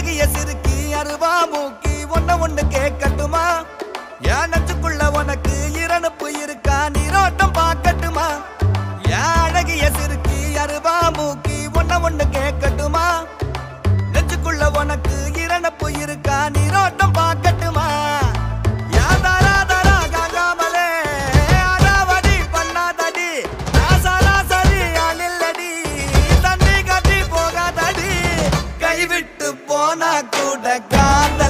அழகிய சிறுக்கி அருவா மூக்கி ஒன்ன ஒண்ணு கேட்கட்டுமா? என் நச்சுக்குள்ள உனக்கு இரணுப்பு இருக்கா? நீரோட்டம் பார்க்கட்டுமா? என் அழகிய சிறுக்கி அருவா மூக்கி ஒன்ன ஒண்ணு போனா கூட காதல்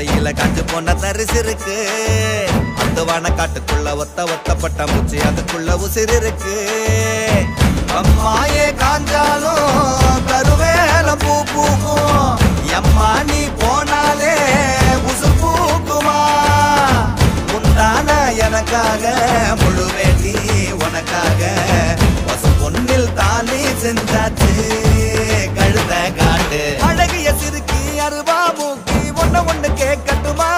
இத்துணுண்டு காஞ்சு போன தரிசு இருக்கு. அந்த வான காட்டுக்குள்ள ஒத்த ஒத்தப்பட்ட மூச்சு அதுக்குள்ள உசிர் இருக்கு. அம்மாயே காஞ்சாலும் கருவேல பூ பூக்கும். எம்மா நீ போனாலே உசு பூக்குமா? உண்டான எனக்காக முழு வேண்டி உனக்காக. பசு பொன்னில் தானே செஞ்சாச்சு கழுத காட்டு. அழகிய சிறுக்கி அருவா மூக்கி ஒண்ணு கேட்கட்டுமா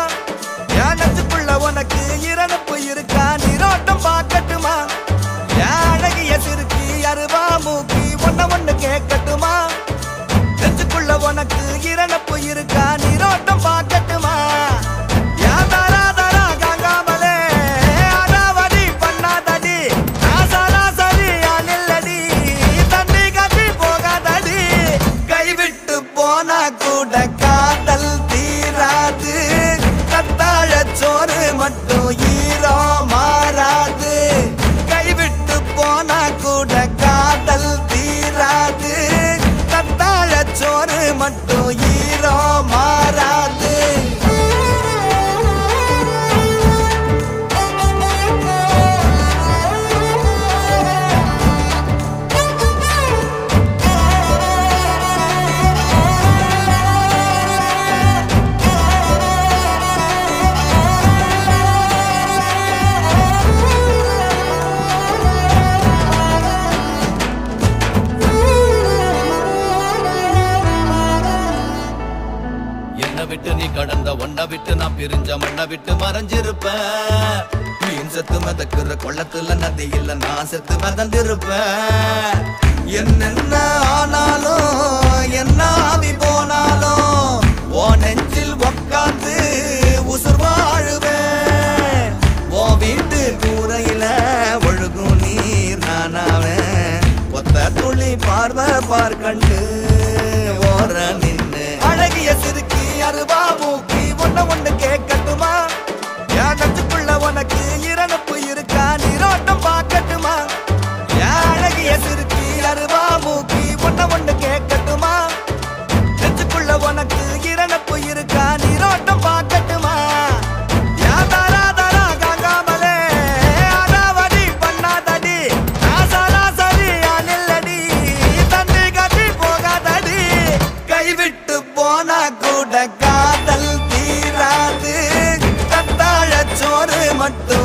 மட்டும் ஈரோ மாறாது. கைவிட்டு போனா கூட காதல் தீராது. கத்தாழ சோறு மட்டும் விட்டு நீ கடந்த ஒன்ன விட்டு நான் பிரிஞ்ச மண்ண விட்டு மறைஞ்சிருப்பேன். மீன் செத்து மிதக்குற கொள்ளத்துல நதி நான் செத்து மிதந்திருப்பேன். என்னென்ன ஆனாலும் என்ன ஆவி போனாலும் ஓ நெஞ்சில் உக்காந்து உசுர் வாழுவேன். ஓ வீட்டு கூரையில ஒழுகும் நீர் நானாவேன். ஒத்த துளி பார்வை பார்க்கண்டு ஓர நின்று. அழகிய சிறுக்கு அருவா மூக்கி ஒன்ன ஒண்ணு கேட்க சோறு